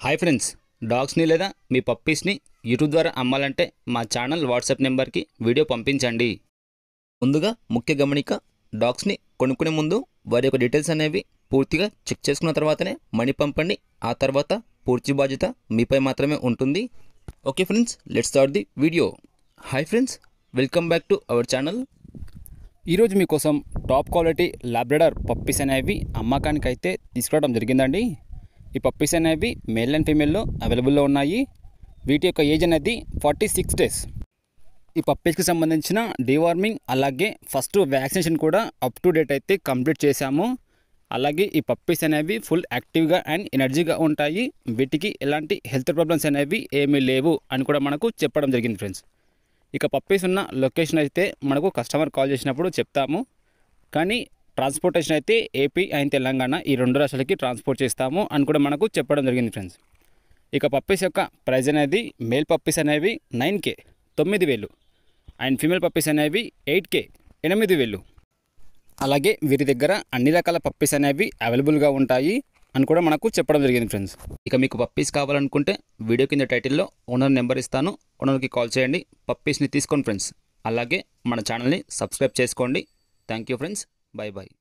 Hi friends డాగ్స్ని లేదా మీ పప్పీస్ని YouTube ద్వారా అమ్మాలంటే మా ఛానల్ వాట్సాప్ నెంబర్కి వీడియో పంపించండి. ముందుగా ముఖ్య గమనిక డాగ్స్ని కొనుక్కునే ముందు వారి యొక్క డీటెయిల్స్ అనేవి పూర్తిగా చెక్ చేసుకున్న తర్వాతనే మనీ పంపండి. ఆ తర్వాత పూర్తి బాధ్యత మీపై మాత్రమే ఉంటుంది. Okay friends let's start the video hi friends welcome back to our channel ఈరోజు మీకోసం టాప్ క్వాలిటీ లాబ్రెడర్ పప్పీస్ అనేవి అమ్మకానికైతే తీసుకురావడం జరిగిందండి. ఈ పప్పీస్ అనేవి మేల్ అండ్ ఫీమేల్లో అవైలబుల్లో ఉన్నాయి. వీటి యొక్క ఏజ్ అనేది ఫార్టీ సిక్స్ డేస్ ఈ పప్పీస్కి సంబంధించిన డీవార్మింగ్ అలాగే ఫస్ట్ వ్యాక్సినేషన్ కూడా అప్ టు డేట్ అయితే కంప్లీట్ చేశాము. అలాగే ఈ పప్పీస్ అనేవి ఫుల్ యాక్టివ్గా అండ్ ఎనర్జీగా ఉంటాయి. వీటికి ఎలాంటి హెల్త్ ప్రాబ్లమ్స్ అనేవి ఏమీ లేవు అని కూడా మనకు చెప్పడం జరిగింది ఫ్రెండ్స్ ఇక పప్పీస్ ఉన్న లొకేషన్ అయితే మనకు కస్టమర్ కాల్ చేసినప్పుడు చెప్తాము. కానీ ట్రాన్స్పోర్టేషన్ అయితే ఏపీ అండ్ తెలంగాణ ఈ రెండు రాష్ట్రాలకి ట్రాన్స్పోర్ట్ చేస్తాము అని కూడా మనకు చెప్పడం జరిగింది ఫ్రెండ్స్. ఇక పప్పీస్ యొక్క ప్రైజ్ అనేది మేల్ పప్పీస్ అనేవి నైన్ కే తొమ్మిది వేలు అండ్ ఫీమేల్ పప్పీస్ అనేవి ఎయిట్ కే ఎనిమిది వేలు. అలాగే వీరి దగ్గర అన్ని రకాల పప్పీస్ అనేవి అవైలబుల్గా ఉంటాయి అని కూడా మనకు చెప్పడం జరిగింది ఫ్రెండ్స్. ఇక మీకు పప్పీస్ కావాలనుకుంటే వీడియో కింద టైటిల్లో ఓనర్ నెంబర్ ఇస్తాను. ఓనర్కి కాల్ చేయండి. పప్పీస్ని తీసుకోండి ఫ్రెండ్స్. అలాగే మన ఛానల్ని సబ్స్క్రైబ్ చేసుకోండి. Thank you friends. Bye bye.